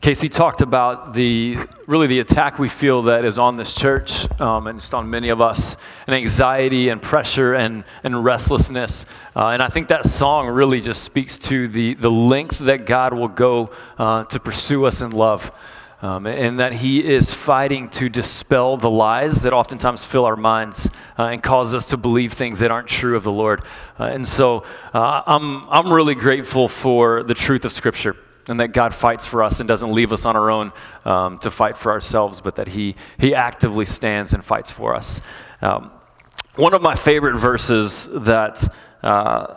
Casey talked about the really the attack we feel that is on this church um, and just on many of us, and anxiety and pressure and, and restlessness. Uh, and I think that song really just speaks to the, the length that God will go uh, to pursue us in love. Um, and that he is fighting to dispel the lies that oftentimes fill our minds uh, and cause us to believe things that aren't true of the Lord. Uh, and so uh, I'm, I'm really grateful for the truth of Scripture and that God fights for us and doesn't leave us on our own um, to fight for ourselves, but that He, he actively stands and fights for us. Um, one of my favorite verses that, uh,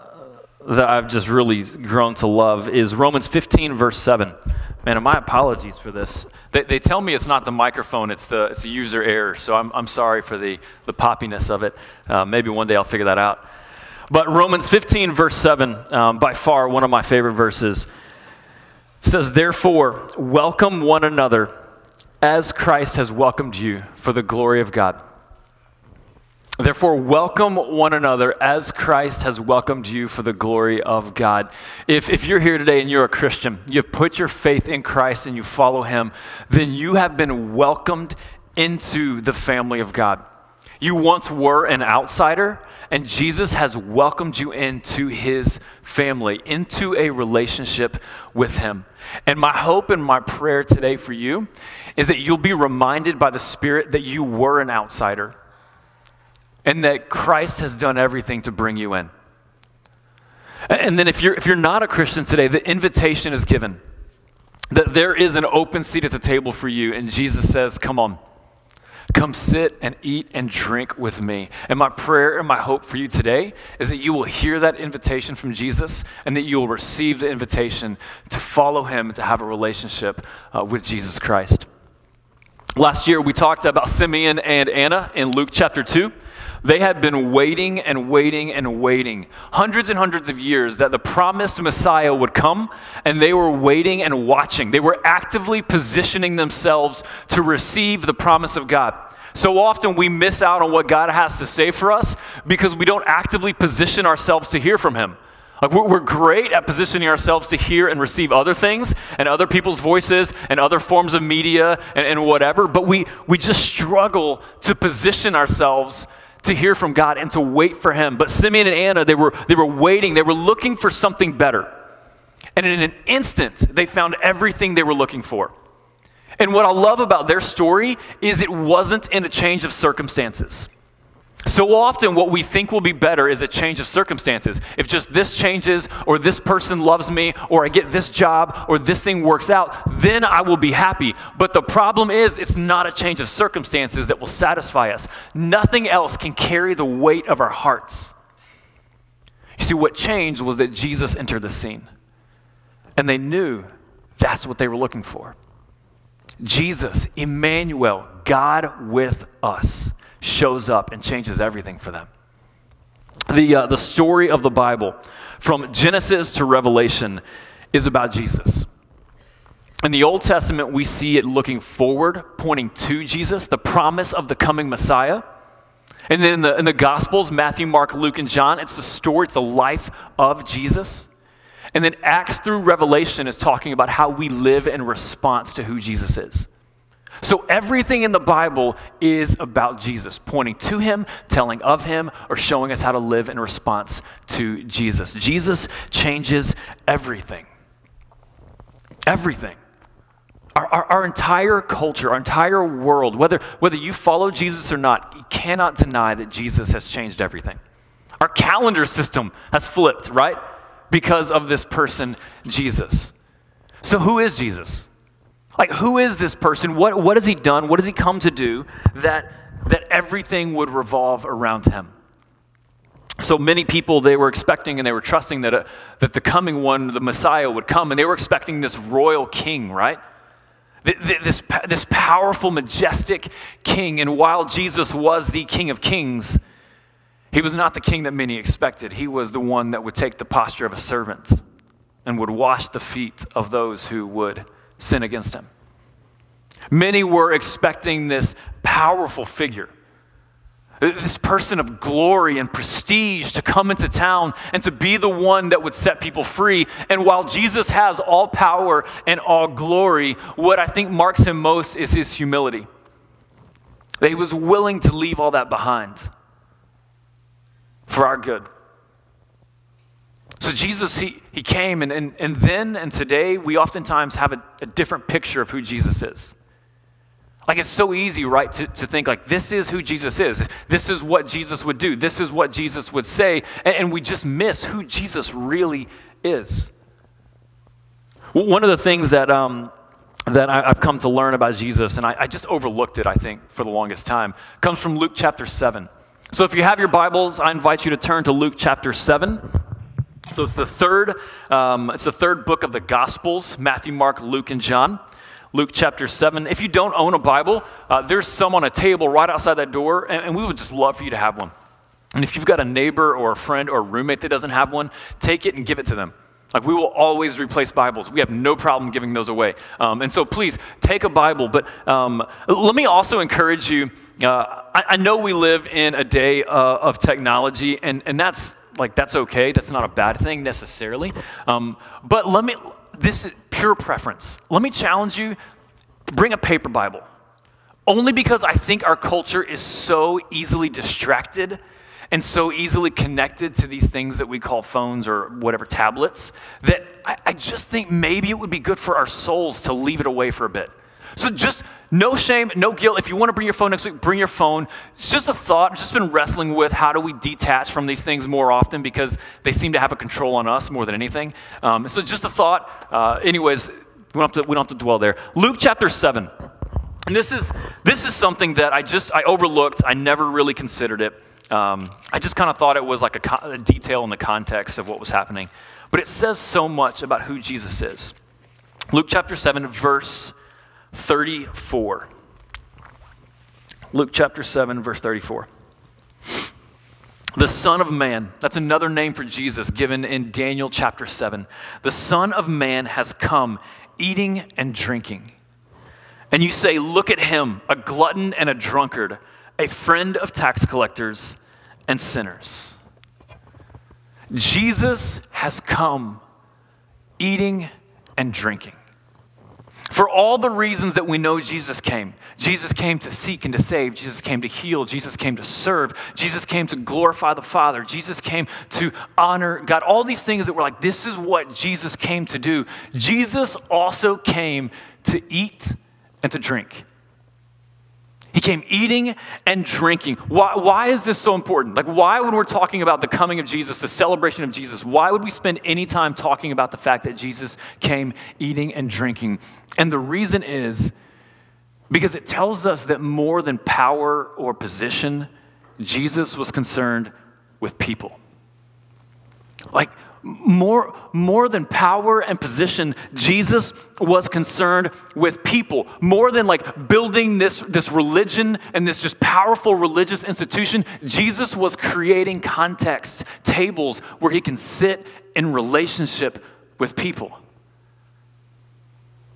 that I've just really grown to love is Romans 15, verse 7. Man, and my apologies for this. They, they tell me it's not the microphone, it's the it's a user error. So I'm, I'm sorry for the, the poppiness of it. Uh, maybe one day I'll figure that out. But Romans 15, verse 7, um, by far one of my favorite verses says, Therefore, welcome one another as Christ has welcomed you for the glory of God. Therefore, welcome one another as Christ has welcomed you for the glory of God. If, if you're here today and you're a Christian, you've put your faith in Christ and you follow Him, then you have been welcomed into the family of God. You once were an outsider, and Jesus has welcomed you into his family, into a relationship with him. And my hope and my prayer today for you is that you'll be reminded by the Spirit that you were an outsider and that Christ has done everything to bring you in. And then if you're, if you're not a Christian today, the invitation is given that there is an open seat at the table for you, and Jesus says, Come on. Come sit and eat and drink with me. And my prayer and my hope for you today is that you will hear that invitation from Jesus and that you will receive the invitation to follow him and to have a relationship uh, with Jesus Christ. Last year, we talked about Simeon and Anna in Luke chapter 2. They had been waiting and waiting and waiting, hundreds and hundreds of years, that the promised Messiah would come, and they were waiting and watching. They were actively positioning themselves to receive the promise of God. So often we miss out on what God has to say for us because we don't actively position ourselves to hear from Him. Like we're, great at positioning ourselves to hear and receive other things and other people's voices and other forms of media and, and whatever, but we, we just struggle to position ourselves to hear from God and to wait for Him. But Simeon and Anna, they were, they were waiting, they were looking for something better. And in an instant, they found everything they were looking for. And what I love about their story is it wasn't in a change of circumstances. So often, what we think will be better is a change of circumstances. If just this changes, or this person loves me, or I get this job, or this thing works out, then I will be happy. But the problem is, it's not a change of circumstances that will satisfy us. Nothing else can carry the weight of our hearts. You see, what changed was that Jesus entered the scene. And they knew that's what they were looking for. Jesus, Emmanuel, God with us shows up and changes everything for them. The, uh, the story of the Bible, from Genesis to Revelation, is about Jesus. In the Old Testament, we see it looking forward, pointing to Jesus, the promise of the coming Messiah. And then in the, in the Gospels, Matthew, Mark, Luke, and John, it's the story, it's the life of Jesus. And then Acts through Revelation is talking about how we live in response to who Jesus is. So everything in the Bible is about Jesus, pointing to him, telling of him, or showing us how to live in response to Jesus. Jesus changes everything. Everything. Our, our, our, entire culture, our entire world, whether, whether you follow Jesus or not, you cannot deny that Jesus has changed everything. Our calendar system has flipped, right? Because of this person, Jesus. So, who is Jesus? Like, who is this person? What, what has he done? What has he come to do that, that everything would revolve around him? So many people, they were expecting and they were trusting that, a, uh, that the coming one, the Messiah, would come, and they were expecting this royal king, right? This, this powerful, majestic king. And while Jesus was the king of kings, he was not the king that many expected. He was the one that would take the posture of a servant and would wash the feet of those who would sin against him. Many were expecting this powerful figure, this person of glory and prestige to come into town and to be the one that would set people free. And while Jesus has all power and all glory, what I think marks him most is his humility. That he was willing to leave all that behind for our good. So Jesus, he, he came, and, and, and then and today, we oftentimes have a, a different picture of who Jesus is. Like it's so easy, right, to, to think like this is who Jesus is. This is what Jesus would do. This is what Jesus would say. And, and we just miss who Jesus really is. One of the things that, um, that I, have come to learn about Jesus, and I, I just overlooked it, I think, for the longest time, comes from Luke chapter 7. So if you have your Bibles, I invite you to turn to Luke chapter 7. So it's the third, um, it's the third book of the Gospels, Matthew, Mark, Luke, and John. Luke chapter 7. If you don't own a Bible, uh, there's some on a table right outside that door, and, and we would just love for you to have one. And if you've got a neighbor or a friend or a roommate that doesn't have one, take it and give it to them. Like, we will always replace Bibles. We have no problem giving those away. Um, and so, please take a Bible. But um, let me also encourage you. Uh, I, I, know we live in a day uh, of technology, and, and that's like that's okay. That's not a bad thing necessarily. Um, but let me this is pure preference. Let me challenge you bring a paper Bible. Only because I think our culture is so easily distracted and so easily connected to these things that we call phones or whatever tablets that I, I just think maybe it would be good for our souls to leave it away for a bit. So just no shame, no guilt. If you want to bring your phone next week, bring your phone. It's just a thought. I've just been wrestling with how do we detach from these things more often because they seem to have a control on us more than anything. Um, so just a thought. Uh, anyways, we don't, have to, we don't have to dwell there. Luke chapter 7. And this is, this is something that I just, I overlooked. I never really considered it. Um, I just kind of thought it was like a, a detail in the context of what was happening. But it says so much about who Jesus is. Luke chapter 7, verse 34. Luke chapter 7, verse 34. The Son of Man, that's another name for Jesus given in Daniel chapter 7. The Son of Man has come eating and drinking. And you say, Look at him, a glutton and a drunkard, a friend of tax collectors and sinners. Jesus has come eating and drinking. For all the reasons that we know Jesus came. Jesus came to seek and to save. Jesus came to heal. Jesus came to serve. Jesus came to glorify the Father. Jesus came to honor God. All these things that we're like, this is what Jesus came to do. Jesus also came to eat and to drink. He came eating and drinking. Why, why is this so important? Like, why, when we're talking about the coming of Jesus, the celebration of Jesus, why would we spend any time talking about the fact that Jesus came eating and drinking? And the reason is because it tells us that more than power or position, Jesus was concerned with people. Like, more, more than power and position, Jesus was concerned with people. More than like building this, this religion and this just powerful religious institution, Jesus was creating context, tables where he can sit in relationship with people.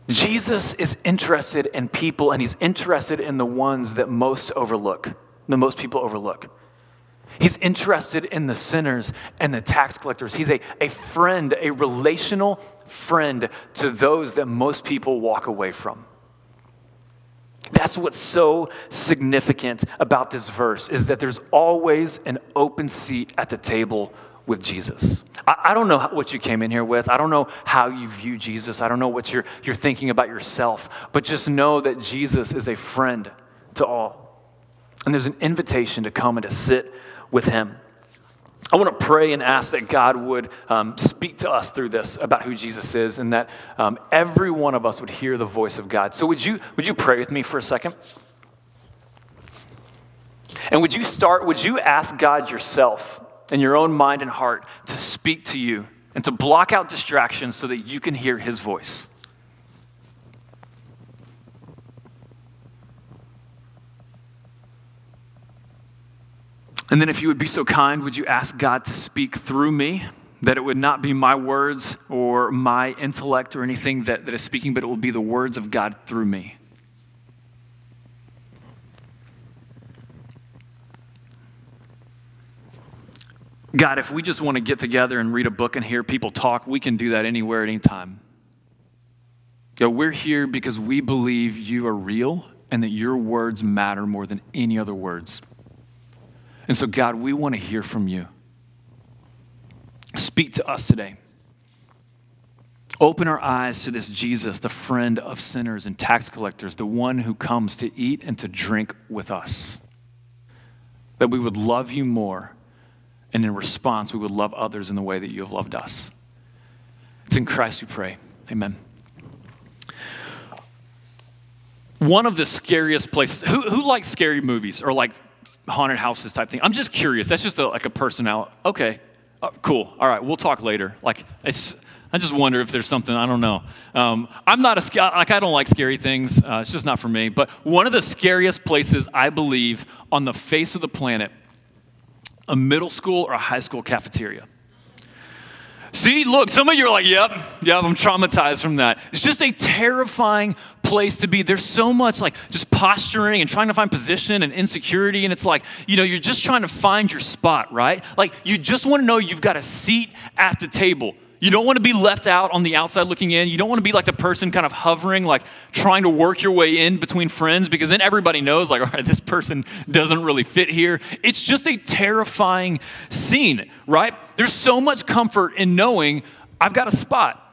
Jesus is interested in people and he's interested in the ones that most overlook, the most people overlook. He's interested in the sinners and the tax collectors. He's a, a friend, a relational friend to those that most people walk away from. That's what's so significant about this verse is that there's always an open seat at the table with Jesus. I, I don't know what you came in here with. I don't know how you view Jesus. I don't know what you're, you're thinking about yourself. But just know that Jesus is a friend to all. And there's an invitation to come and to sit with Him. I want to pray and ask that God would um, speak to us through this about who Jesus is and that um, every one of us would hear the voice of God. So, would you, would you pray with me for a second? And would you start, would you ask God yourself in your own mind and heart to speak to you and to block out distractions so that you can hear His voice? And then, if you would be so kind, would you ask God to speak through me? That it would not be my words or my intellect or anything that, that is speaking, but it will be the words of God through me. God, if we just want to get together and read a book and hear people talk, we can do that anywhere at any time. God, we're here because we believe you are real and that your words matter more than any other words. And so, God, we want to hear from you. Speak to us today. Open our eyes to this Jesus, the friend of sinners and tax collectors, the one who comes to eat and to drink with us. That we would love you more, and in response, we would love others in the way that you have loved us. It's in Christ we pray. Amen. One of the scariest places, who, who likes scary movies or like haunted houses type thing? I'm just curious. That's just a, like a personality. Okay, uh, cool. All right, we'll talk later. Like, it's I just wonder if there's something, I don't know. Um, I'm not a, like, I don't like scary things. Uh, it's just not for me. But one of the scariest places I believe on the face of the planet, a middle school or a high school cafeteria. See, look, some of you are like, yep, yep, I'm traumatized from that. It's just a terrifying place to be. There's so much like just posturing and trying to find position and insecurity. And it's like, you know, you're just trying to find your spot, right? Like, you just want to know you've got a seat at the table. You don't want to be left out on the outside looking in. You don't want to be like the person kind of hovering, like trying to work your way in between friends because then everybody knows, like, all right, this person doesn't really fit here. It's just a terrifying scene, right? There's so much comfort in knowing I've got a spot.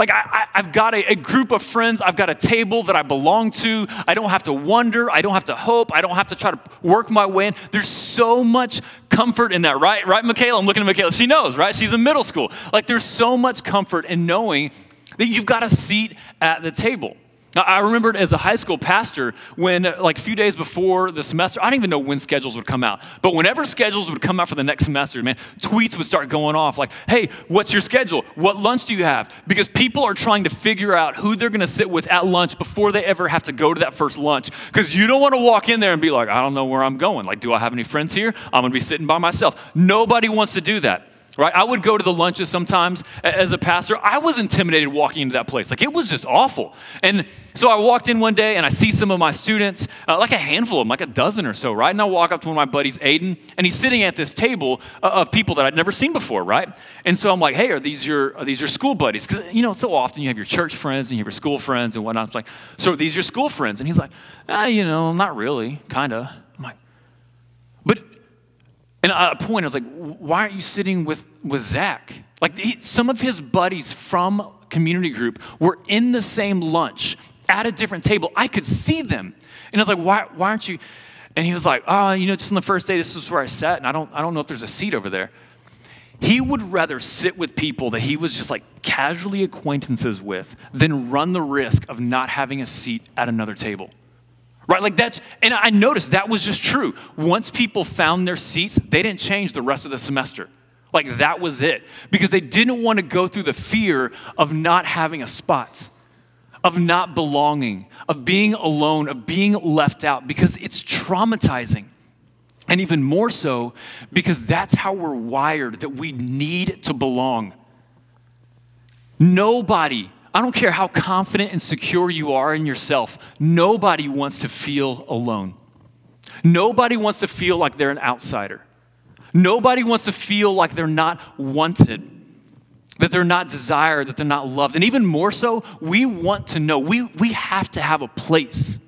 Like, I, have got a, a, group of friends, I've got a table that I belong to. I don't have to wonder, I don't have to hope, I don't have to try to work my way in. There's so much comfort in that, right? Right, Michaela? I'm looking at Michaela. She knows, right? She's in middle school. Like, there's so much comfort in knowing that you've got a seat at the table. I remembered as a high school pastor when, like, a few days before the semester, I didn't even know when schedules would come out. But whenever schedules would come out for the next semester, man, tweets would start going off like, hey, what's your schedule? What lunch do you have? Because people are trying to figure out who they're going to sit with at lunch before they ever have to go to that first lunch. Because you don't want to walk in there and be like, I don't know where I'm going. Like, do I have any friends here? I'm going to be sitting by myself. Nobody wants to do that right? I would go to the lunches sometimes as a pastor. I was intimidated walking into that place. Like it was just awful. And so I walked in one day and I see some of my students, uh, like a handful of them, like a dozen or so, right? And I walk up to one of my buddies, Aiden, and he's sitting at this table uh, of people that I'd never seen before, right? And so I'm like, hey, are these your, are these your school buddies? Because, you know, so often you have your church friends and you have your school friends and whatnot. It's like, so are these your school friends? And he's like, ah, you know, not really, kind of. I'm like, but and at a point, I was like, why aren't you sitting with, with Zach? Like, he, some of his buddies from community group were in the same lunch at a different table. I could see them. And I was like, why, why aren't you? And he was like, oh, you know, just on the first day, this is where I sat, and I don't, I don't know if there's a seat over there. He would rather sit with people that he was just like casually acquaintances with than run the risk of not having a seat at another table. Right? Like that's, and I noticed that was just true. Once people found their seats, they didn't change the rest of the semester. Like that was it. Because they didn't want to go through the fear of not having a spot, of not belonging, of being alone, of being left out, because it's traumatizing. And even more so, because that's how we're wired, that we need to belong. Nobody I don't care how confident and secure you are in yourself, nobody wants to feel alone. Nobody wants to feel like they're an outsider. Nobody wants to feel like they're not wanted, that they're not desired, that they're not loved. And even more so, we want to know, we, we have to have a place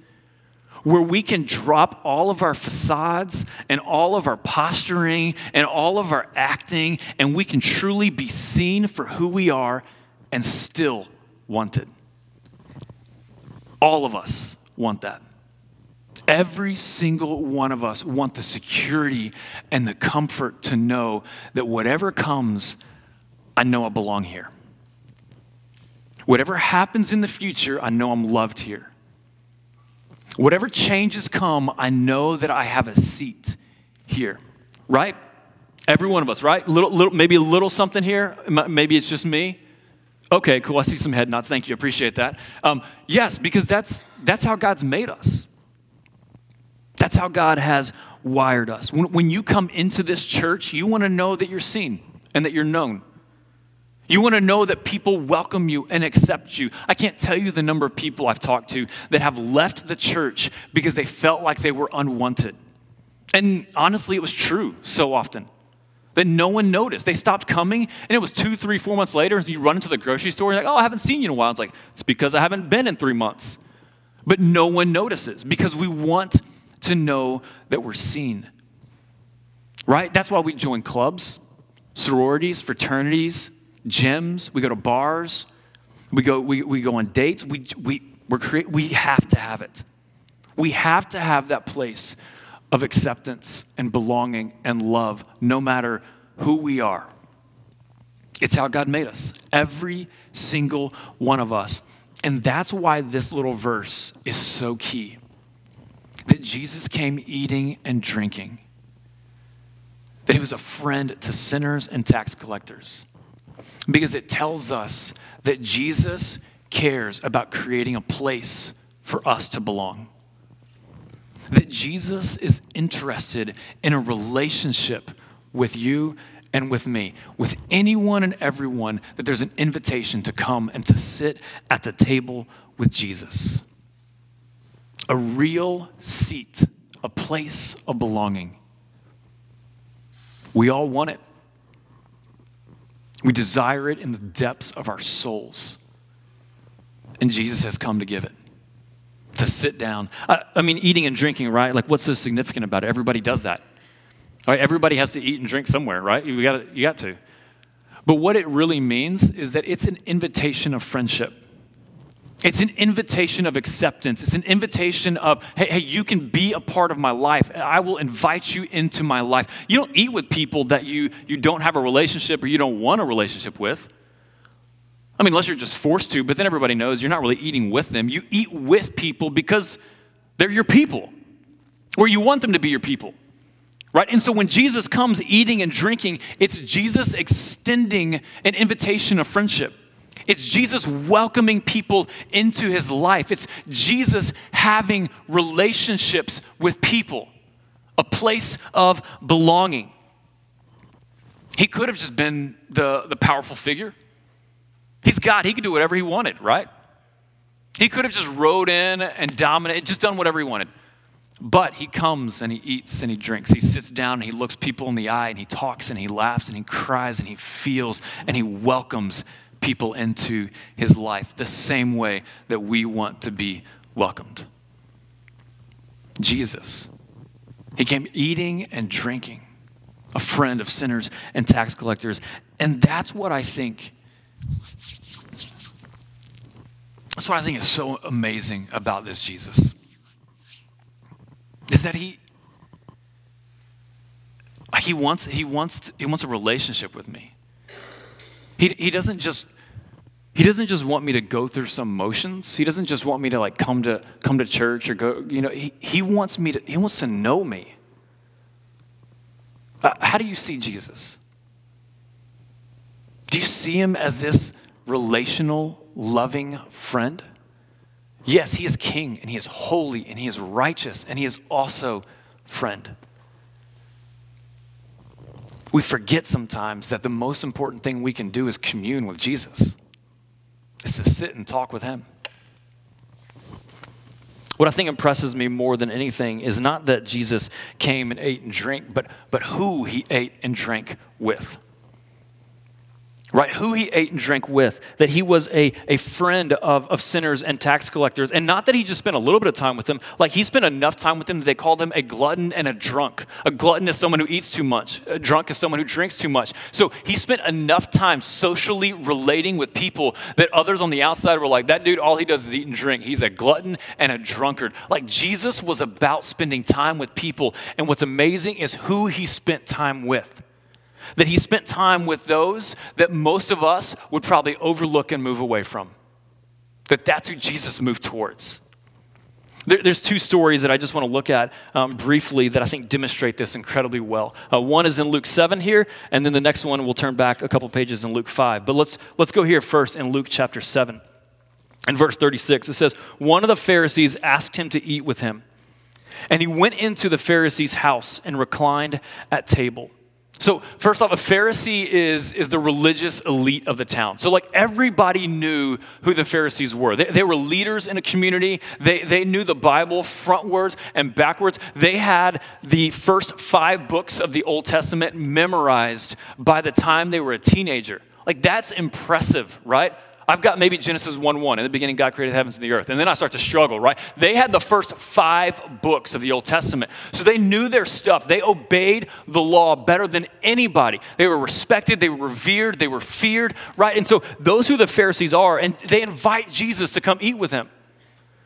where we can drop all of our facades and all of our posturing and all of our acting, and we can truly be seen for who we are and still wanted. All of us want that. Every single one of us want the security and the comfort to know that whatever comes, I know I belong here. Whatever happens in the future, I know I'm loved here. Whatever changes come, I know that I have a seat here. Right? Every one of us, right? Little, little, maybe a little something here. Maybe it's just me. Okay, cool. I see some head nods. Thank you. Appreciate that. Um, yes, because that's, that's how God's made us. That's how God has wired us. When, when you come into this church, you want to know that you're seen and that you're known. You want to know that people welcome you and accept you. I can't tell you the number of people I've talked to that have left the church because they felt like they were unwanted. And honestly, it was true so often. That no one noticed. They stopped coming, and it was two, three, four months later. And you run into the grocery store, and you're like, oh, I haven't seen you in a while. It's like, it's because I haven't been in three months. But no one notices because we want to know that we're seen. Right? That's why we join clubs, sororities, fraternities, gyms. We go to bars. We go, we, we go on dates. We, we, we're crea- we have to have it. We have to have that place of acceptance and belonging and love, no matter who we are. It's how God made us, every single one of us. And that's why this little verse is so key that Jesus came eating and drinking, that he was a friend to sinners and tax collectors, because it tells us that Jesus cares about creating a place for us to belong that Jesus is interested in a relationship with you and with me, with anyone and everyone, that there's an invitation to come and to sit at the table with Jesus. A real seat, a place of belonging. We all want it. We desire it in the depths of our souls. And Jesus has come to give it to sit down. I, I, mean, eating and drinking, right? Like, what's so significant about it? Everybody does that. All right, everybody has to eat and drink somewhere, right? You got, you got to. But what it really means is that it's an invitation of friendship. It's an invitation of acceptance. It's an invitation of, hey, hey, you can be a part of my life. I will invite you into my life. You don't eat with people that you, you don't have a relationship or you don't want a relationship with. I mean, unless you're just forced to, but then everybody knows you're not really eating with them. You eat with people because they're your people, or you want them to be your people. Right? And so when Jesus comes eating and drinking, it's Jesus extending an invitation of friendship. It's Jesus welcoming people into his life. It's Jesus having relationships with people, a place of belonging. He could have just been the, the powerful figure. He's God. He could do whatever he wanted, right? He could have just rode in and dominated, just done whatever he wanted. But he comes and he eats and he drinks. He sits down and he looks people in the eye and he talks and he laughs and he cries and he feels and he welcomes people into his life the same way that we want to be welcomed. Jesus, he came eating and drinking, a friend of sinners and tax collectors. And that's what I think that's what I think is so amazing about this Jesus. Is that he he wants he wants he wants a relationship with me. He he doesn't just he doesn't just want me to go through some motions. He doesn't just want me to like come to come to church or go, you know, he, he wants me to he wants to know me. Uh, how do you see Jesus? Do you see him as this relational loving friend? Yes, he is king and he is holy and he is righteous and he is also friend. We forget sometimes that the most important thing we can do is commune with Jesus. Is to sit and talk with him. What I think impresses me more than anything is not that Jesus came and ate and drank, but, but who he ate and drank with right? Who he ate and drank with, that he was a, a friend of, of sinners and tax collectors. And not that he just spent a little bit of time with them, like he spent enough time with them that they called him a glutton and a drunk. A glutton is someone who eats too much, a drunk is someone who drinks too much. So he spent enough time socially relating with people that others on the outside were like, that dude, all he does is eat and drink. He's a glutton and a drunkard. Like Jesus was about spending time with people. And what's amazing is who he spent time with that he spent time with those that most of us would probably overlook and move away from. That that's who Jesus moved towards. There, there's two stories that I just want to look at um, briefly that I think demonstrate this incredibly well. Uh, one is in Luke 7 here, and then the next one we'll turn back a couple pages in Luke 5. But let's, let's go here first in Luke chapter 7. In verse 36, it says, One of the Pharisees asked him to eat with him. And he went into the Pharisee's house and reclined at table. So, first off, a Pharisee is, is the religious elite of the town. So, like, everybody knew who the Pharisees were. They, they were leaders in a community, they, they knew the Bible frontwards and backwards. They had the first five books of the Old Testament memorized by the time they were a teenager. Like, that's impressive, right? I've got maybe Genesis 1 1. In the beginning, God created heavens and the earth. And then I start to struggle, right? They had the first five books of the Old Testament. So they knew their stuff. They obeyed the law better than anybody. They were respected, they were revered, they were feared, right? And so those who the Pharisees are, and they invite Jesus to come eat with them.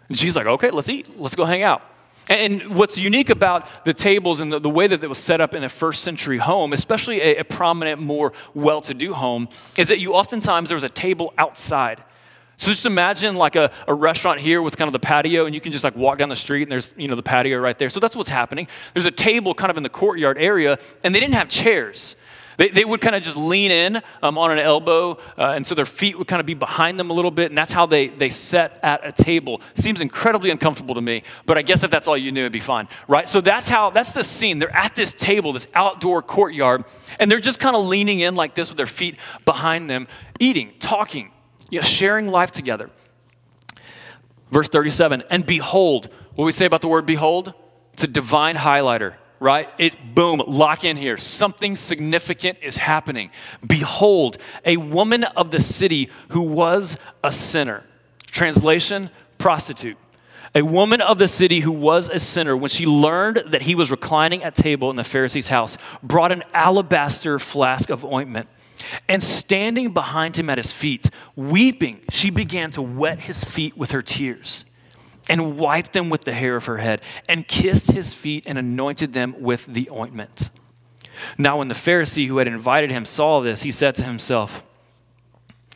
And Jesus like, okay, let's eat. Let's go hang out. And what's unique about the tables and the, the, way that it was set up in a first century home, especially a, a prominent, more well to do home, is that you oftentimes there was a table outside. So just imagine like a, a restaurant here with kind of the patio, and you can just like walk down the street and there's, you know, the patio right there. So that's what's happening. There's a table kind of in the courtyard area, and they didn't have chairs. They, they would kind of just lean in um, on an elbow, uh, and so their feet would kind of be behind them a little bit, and that's how they, they sat at a table. Seems incredibly uncomfortable to me, but I guess if that's all you knew, it'd be fine, right? So that's how, that's the scene. They're at this table, this outdoor courtyard, and they're just kind of leaning in like this with their feet behind them, eating, talking, you know, sharing life together. Verse 37, and behold, what we say about the word behold? It's a divine highlighter right? It boom, lock in here. Something significant is happening. Behold, a woman of the city who was a sinner. Translation, prostitute. A woman of the city who was a sinner, when she learned that he was reclining at table in the Pharisee's house, brought an alabaster flask of ointment. And standing behind him at his feet, weeping, she began to wet his feet with her tears and wiped them with the hair of her head, and kissed his feet and anointed them with the ointment. Now, when the Pharisee who had invited him saw this, he said to himself,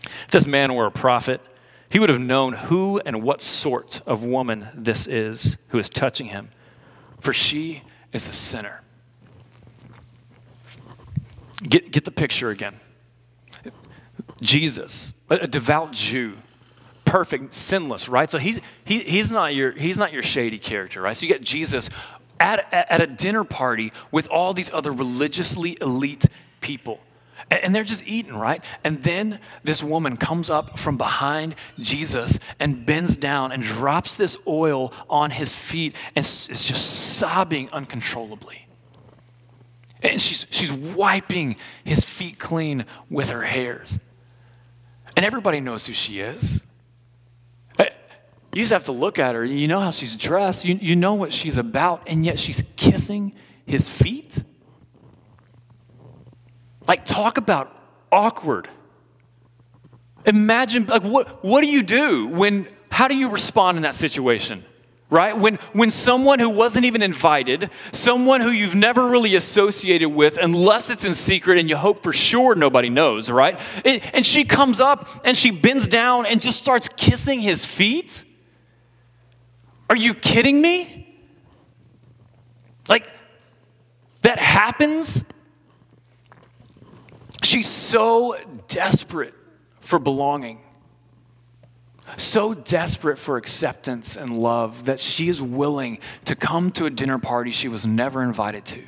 If this man were a prophet, he would have known who and what sort of woman this is who is touching him, for she is a sinner. Get, get the picture again. Jesus, a devout Jew, perfect, sinless, right? So he's, he, he's, not your, he's not your shady character, right? So you get Jesus at, at a dinner party with all these other religiously elite people. And they're just eating, right? And then this woman comes up from behind Jesus and bends down and drops this oil on his feet and is just sobbing uncontrollably. And she's, she's wiping his feet clean with her hair. And everybody knows who she is. You just have to look at her. You know how she's dressed, you, you know what she's about, and yet she's kissing his feet. Like, talk about awkward. Imagine, like, what, what do you do when, how do you respond in that situation? Right? When, when someone who wasn't even invited, someone who you've never really associated with, unless it's in secret and you hope for sure nobody knows, right? And she comes up and she bends down and just starts kissing his feet. Are you kidding me? Like, that happens? She's so desperate for belonging, so desperate for acceptance and love that she is willing to come to a dinner party she was never invited to.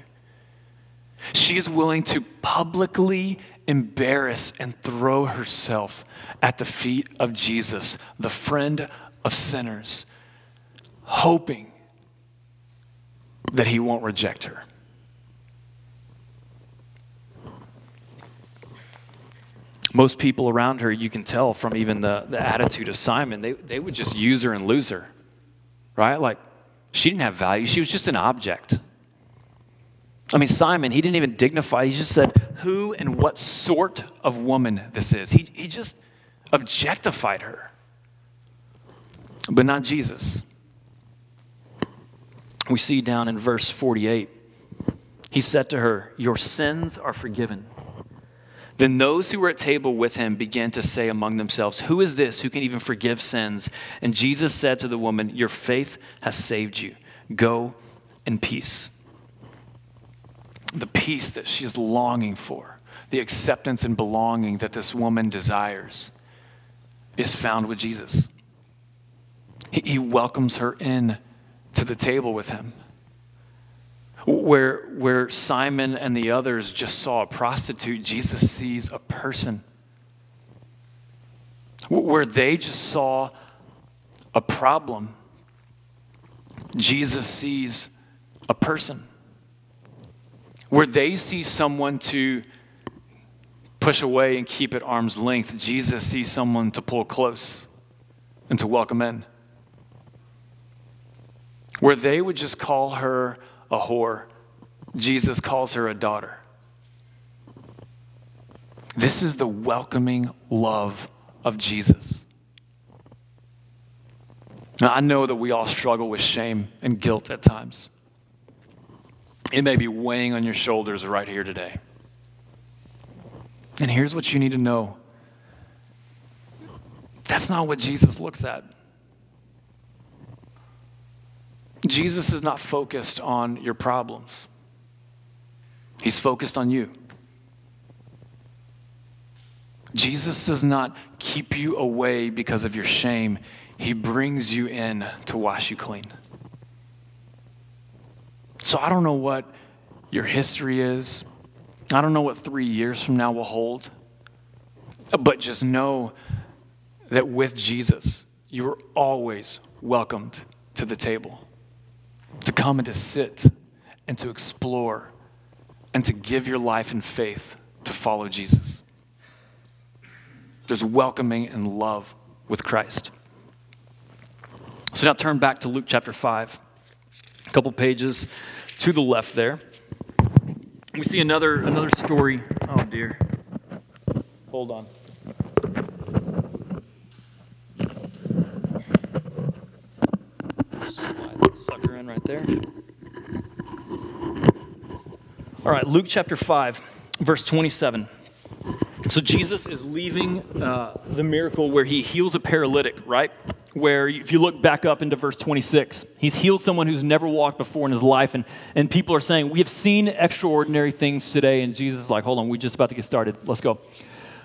She is willing to publicly embarrass and throw herself at the feet of Jesus, the friend of sinners, hoping that he won't reject her. Most people around her, you can tell from even the, the attitude of Simon, they, they would just use her and lose her, right? Like, she didn't have value. She was just an object. I mean, Simon, he didn't even dignify. He just said who and what sort of woman this is. He, he just objectified her, but not Jesus we see down in verse 48. He said to her, Your sins are forgiven. Then those who were at table with him began to say among themselves, Who is this who can even forgive sins? And Jesus said to the woman, Your faith has saved you. Go in peace. The peace that she is longing for, the acceptance and belonging that this woman desires, is found with Jesus. He, welcomes her in to the table with him. Where, where Simon and the others just saw a prostitute, Jesus sees a person. Where they just saw a problem, Jesus sees a person. Where they see someone to push away and keep at arm's length, Jesus sees someone to pull close and to welcome in. Where they would just call her a whore, Jesus calls her a daughter. This is the welcoming love of Jesus. Now, I know that we all struggle with shame and guilt at times. It may be weighing on your shoulders right here today. And here's what you need to know that's not what Jesus looks at. Jesus is not focused on your problems, He's focused on you. Jesus does not keep you away because of your shame. He brings you in to wash you clean. So I don't know what your history is. I don't know what three years from now will hold. But just know that with Jesus, you are always welcomed to the table come and to sit and to explore and to give your life in faith to follow Jesus. There's welcoming and love with Christ. So now turn back to Luke chapter 5, a couple pages to the left there. We see another, another story. Oh, dear. Hold on. Sucker in right there. All right, Luke chapter 5, verse 27. So Jesus is leaving uh, the miracle where he heals a paralytic, right? Where if you look back up into verse 26, he's healed someone who's never walked before in his life. And, and people are saying, We have seen extraordinary things today. And Jesus is like, Hold on, we're just about to get started. Let's go.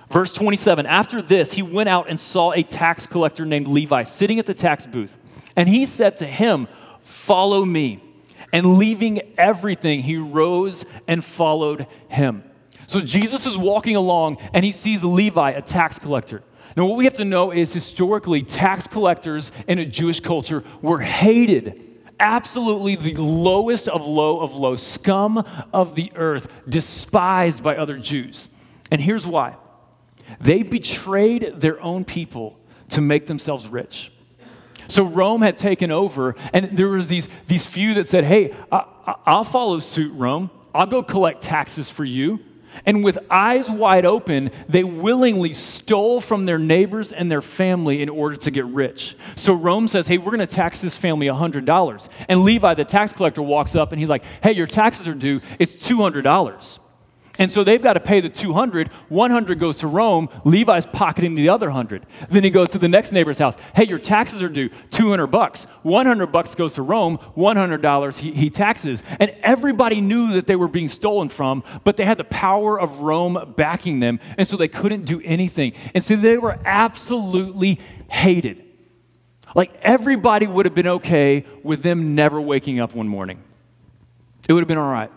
Verse 27 After this, he went out and saw a tax collector named Levi sitting at the tax booth. And he said to him, Follow me. And leaving everything, he rose and followed him. So Jesus is walking along and he sees Levi, a tax collector. Now, what we have to know is historically, tax collectors in a Jewish culture were hated. Absolutely the lowest of low of low, scum of the earth, despised by other Jews. And here's why they betrayed their own people to make themselves rich. So Rome had taken over, and there was these, these few that said, hey, I, I'll follow suit, Rome. I'll go collect taxes for you. And with eyes wide open, they willingly stole from their neighbors and their family in order to get rich. So Rome says, Hey, we're going to tax this family $100. And Levi, the tax collector, walks up and he's like, Hey, your taxes are due. It's $200. And so they've got to pay the 200. 100 goes to Rome. Levi's pocketing the other 100. Then he goes to the next neighbor's house. Hey, your taxes are due 200 bucks. 100 bucks goes to Rome. $100 he, he taxes. And everybody knew that they were being stolen from, but they had the power of Rome backing them. And so they couldn't do anything. And so they were absolutely hated. Like everybody would have been okay with them never waking up one morning. It would have been all right.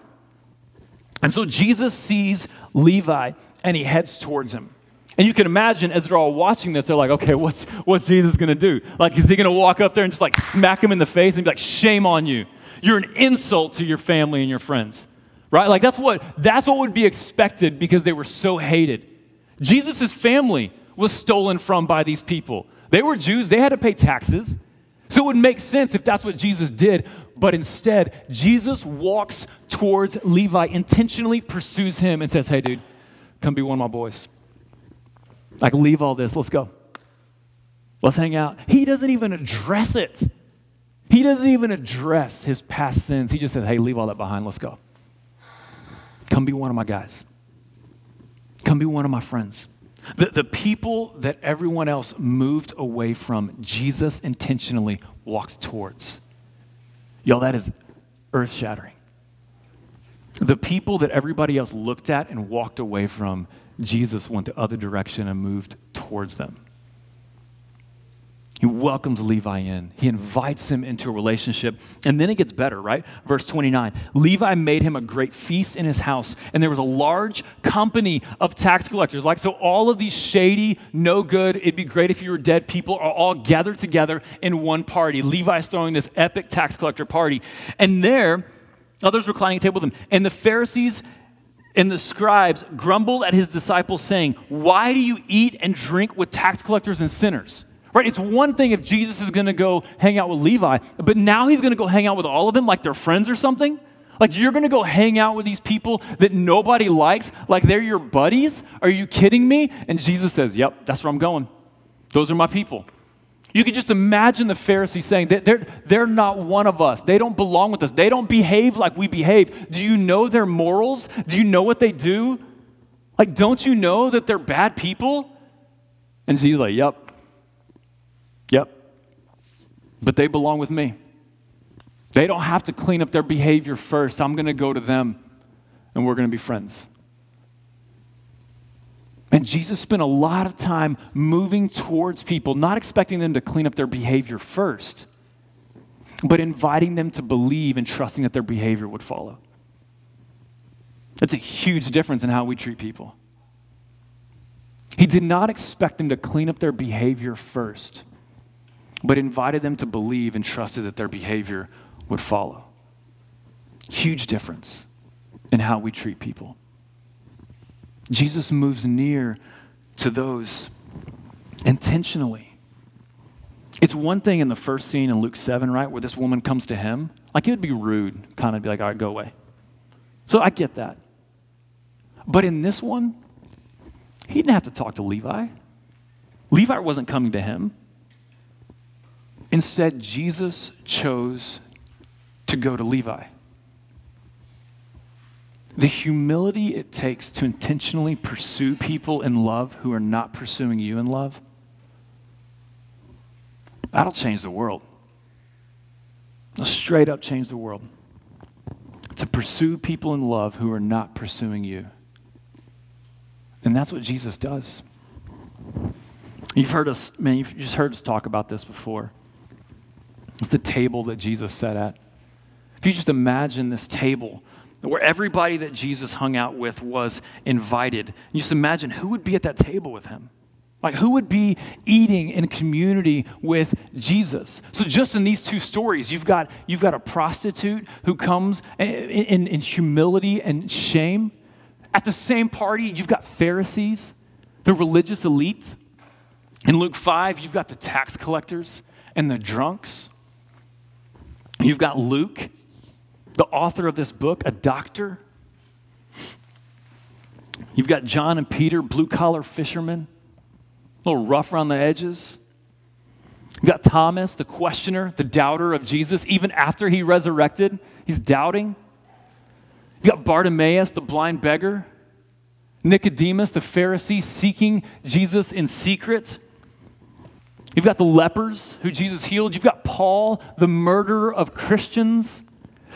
And so Jesus sees Levi and he heads towards him. And you can imagine as they're all watching this, they're like, okay, what's, what's Jesus gonna do? Like, is he gonna walk up there and just like smack him in the face and be like, shame on you? You're an insult to your family and your friends. Right? Like that's what that's what would be expected because they were so hated. Jesus' family was stolen from by these people. They were Jews, they had to pay taxes. So it would make sense if that's what Jesus did, but instead, Jesus walks towards Levi, intentionally pursues him, and says, Hey, dude, come be one of my boys. Like, leave all this, let's go. Let's hang out. He doesn't even address it. He doesn't even address his past sins. He just says, Hey, leave all that behind, let's go. Come be one of my guys. Come be one of my friends. The, the people that everyone else moved away from, Jesus intentionally walked towards. Y'all, that is earth shattering. The people that everybody else looked at and walked away from, Jesus went the other direction and moved towards them. He welcomes Levi in. He invites him into a relationship. And then it gets better, right? Verse 29 Levi made him a great feast in his house, and there was a large company of tax collectors. Like, so all of these shady, no good, it'd be great if you were dead people are all gathered together in one party. Levi's throwing this epic tax collector party. And there, others reclining at table with him. And the Pharisees and the scribes grumbled at his disciples, saying, Why do you eat and drink with tax collectors and sinners? Right? It's one thing if Jesus is going to go hang out with Levi, but now he's going to go hang out with all of them like they're friends or something? Like you're going to go hang out with these people that nobody likes like they're your buddies? Are you kidding me? And Jesus says, "Yep, that's where I'm going. Those are my people." You can just imagine the Pharisees saying they're, they're not one of us. They don't belong with us. They don't behave like we behave. Do you know their morals? Do you know what they do? Like, don't you know that they're bad people? And Jesus like, yep, Yep. But they belong with me. They don't have to clean up their behavior first. I'm going to go to them and we're going to be friends. And Jesus spent a lot of time moving towards people, not expecting them to clean up their behavior first, but inviting them to believe and trusting that their behavior would follow. That's a huge difference in how we treat people. He did not expect them to clean up their behavior first but invited them to believe and trusted that their behavior would follow. Huge difference in how we treat people. Jesus moves near to those intentionally. It's one thing in the first scene in Luke 7, right, where this woman comes to him. Like, it would be rude, kind of be like, all right, go away. So I get that. But in this one, he didn't have to talk to Levi. Levi wasn't coming to him. Instead, Jesus chose to go to Levi. The humility it takes to intentionally pursue people in love who are not pursuing you in love, that'll change the world. It'll straight up change the world. To pursue people in love who are not pursuing you. And that's what Jesus does. You've heard us, man, you've just heard us talk about this before. It's the table that Jesus sat at. If you just imagine this table where everybody that Jesus hung out with was invited, you just imagine who would be at that table with him. Like, who would be eating in community with Jesus? So, just in these two stories, you've got, you've got a prostitute who comes in, in, in humility and shame. At the same party, you've got Pharisees, the religious elite. In Luke 5, you've got the tax collectors and the drunks. You've got Luke, the author of this book, a doctor. You've got John and Peter, blue collar fishermen, a little rough around the edges. You've got Thomas, the questioner, the doubter of Jesus, even after he resurrected, he's doubting. You've got Bartimaeus, the blind beggar. Nicodemus, the Pharisee, seeking Jesus in secret. You've got the lepers who Jesus healed. You've got Paul, the murderer of Christians.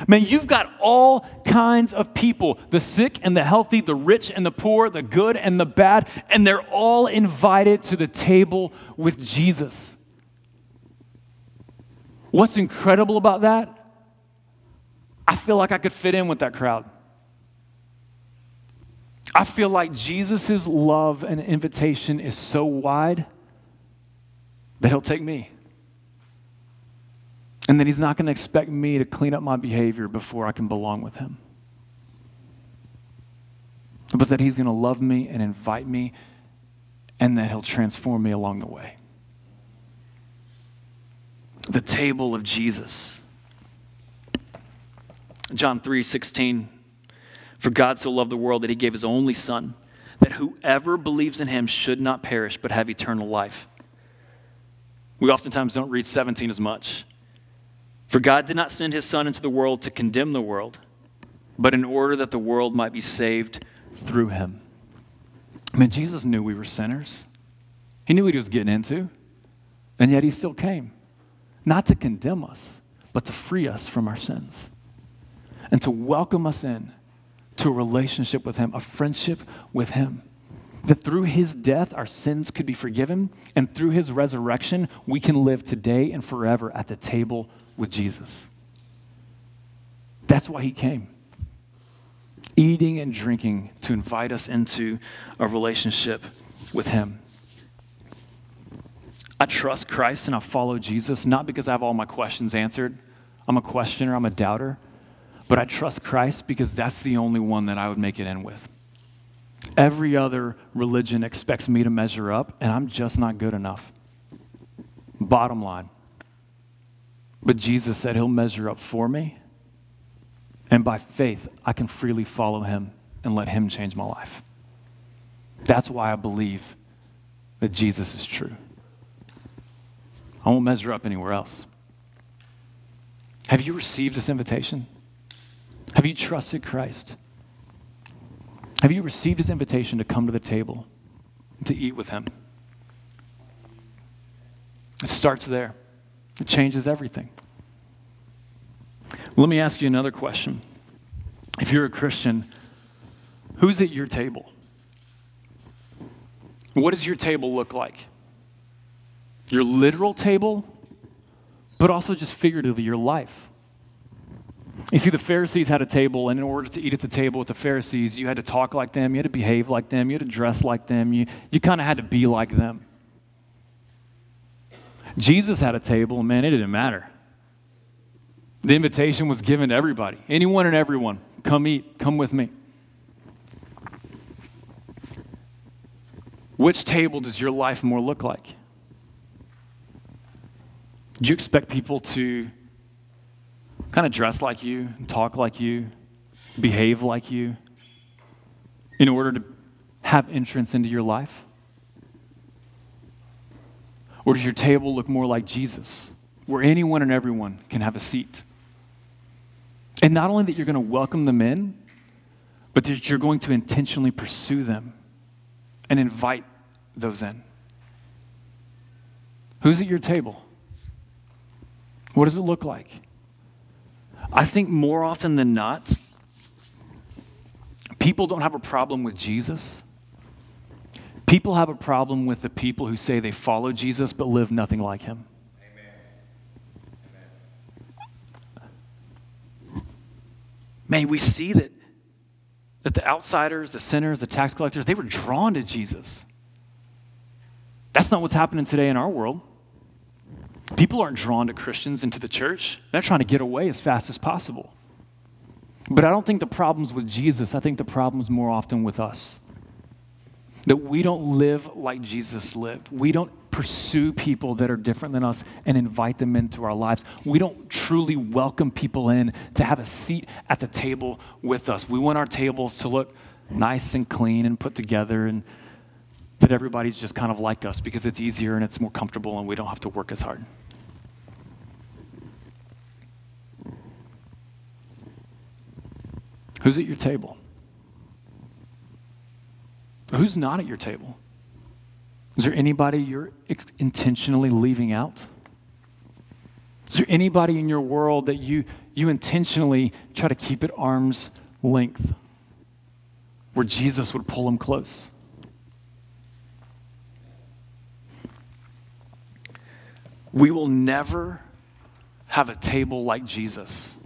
Man, you've got all kinds of people the sick and the healthy, the rich and the poor, the good and the bad, and they're all invited to the table with Jesus. What's incredible about that? I feel like I could fit in with that crowd. I feel like Jesus' love and invitation is so wide that He'll take me. And that He's not going to expect me to clean up my behavior before I can belong with Him. But that He's going to love me and invite me, and that He'll transform me along the way. The table of Jesus. John 3 16. For God so loved the world that he gave his only Son, that whoever believes in him should not perish but have eternal life. We oftentimes don't read 17 as much. For God did not send his Son into the world to condemn the world, but in order that the world might be saved through him. I mean, Jesus knew we were sinners, he knew what he was getting into, and yet he still came. Not to condemn us, but to free us from our sins and to welcome us in to a relationship with him, a friendship with him. That through his death, our sins could be forgiven, and through his resurrection, we can live today and forever at the table with Jesus. That's why he came. Eating and drinking to invite us into a relationship with him. I trust Christ and I follow Jesus, not because I have all my questions answered. I'm a questioner, I'm a doubter. But I trust Christ because that's the only one that I would make it in with. Every other religion expects me to measure up, and I'm just not good enough. Bottom line. But Jesus said he'll measure up for me, and by faith, I can freely follow him and let him change my life. That's why I believe that Jesus is true. I won't measure up anywhere else. Have you received this invitation? Have you trusted Christ? Have you received his invitation to come to the table, to eat with him? It starts there, it changes everything. Let me ask you another question. If you're a Christian, who's at your table? What does your table look like? Your literal table, but also just figuratively, your life. You see, the Pharisees had a table, and in order to eat at the table with the Pharisees, you had to talk like them, you had to behave like them, you had to dress like them, you, you kind of had to be like them. Jesus had a table, and man, it didn't matter. The invitation was given to everybody, anyone and everyone. Come eat, come with me. Which table does your life more look like? Do you expect people to kind of dress like you, talk like you, behave like you in order to have entrance into your life? Or does your table look more like Jesus, where anyone and everyone can have a seat? And not only that you're going to welcome them in, but that you're going to intentionally pursue them and invite those in. Who's at your table? What does it look like? I think more often than not, people don't have a problem with Jesus. People have a problem with the people who say they follow Jesus but live nothing like him. Amen. Amen. May we see that, that the outsiders, the sinners, the tax collectors, they were drawn to Jesus. That's not what's happening today in our world. People aren't drawn to Christians into the church. They're trying to get away as fast as possible. But I don't think the problem's with Jesus. I think the problem's more often with us. That we don't live like Jesus lived. We don't pursue people that are different than us and invite them into our lives. We don't truly welcome people in to have a seat at the table with us. We want our tables to look nice and clean and put together and that everybody's just kind of like us because it's easier and it's more comfortable and we don't have to work as hard. Who's at your table? Who's not at your table? Is there anybody you're intentionally leaving out? Is there anybody in your world that you, you intentionally try to keep at arm's length where Jesus would pull them close? We will never have a table like Jesus.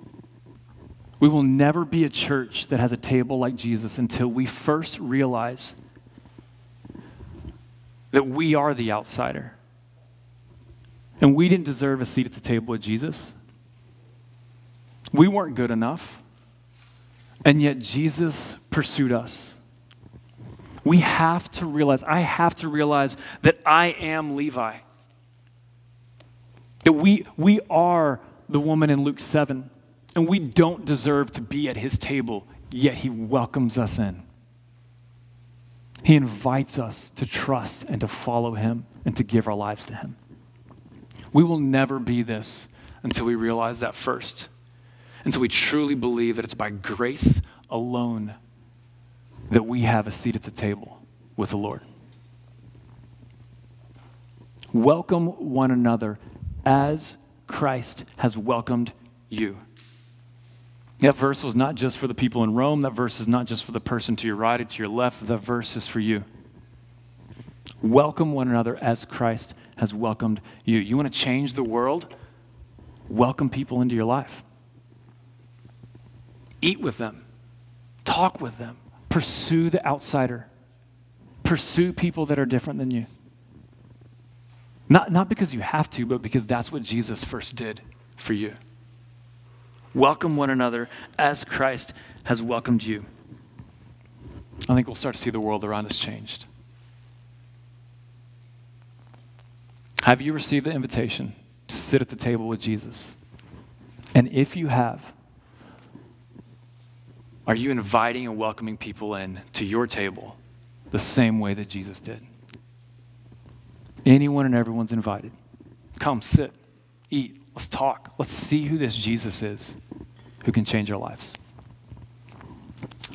We will never be a church that has a table like Jesus until we first realize that we are the outsider. And we didn't deserve a seat at the table with Jesus. We weren't good enough. And yet Jesus pursued us. We have to realize, I have to realize that I am Levi. That we, we are the woman in Luke 7, and we don't deserve to be at his table, yet he welcomes us in. He invites us to trust and to follow him and to give our lives to him. We will never be this until we realize that first, until we truly believe that it's by grace alone that we have a seat at the table with the Lord. Welcome one another as Christ has welcomed you. That verse was not just for the people in Rome. That verse is not just for the person to your right or to your left. That verse is for you. Welcome one another as Christ has welcomed you. You want to change the world? Welcome people into your life. Eat with them, talk with them, pursue the outsider, pursue people that are different than you. Not, not because you have to, but because that's what Jesus first did for you. Welcome one another as Christ has welcomed you. I think we'll start to see the world around us changed. Have you received the invitation to sit at the table with Jesus? And if you have, are you inviting and welcoming people in to your table the same way that Jesus did? Anyone and everyone's invited. Come, sit, eat, let's talk. Let's see who this Jesus is who can change our lives.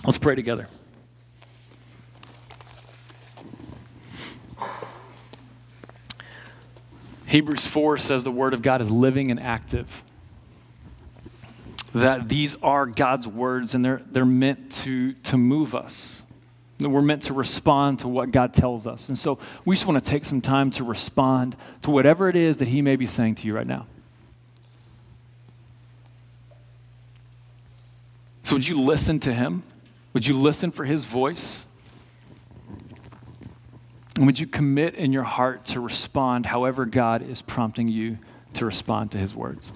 Let's pray together. Hebrews 4 says the Word of God is living and active. That these are God's words and they're, they're meant to, to move us. That we're meant to respond to what God tells us. And so we just want to take some time to respond to whatever it is that He may be saying to you right now. So would you listen to Him? Would you listen for His voice? And would you commit in your heart to respond however God is prompting you to respond to his words?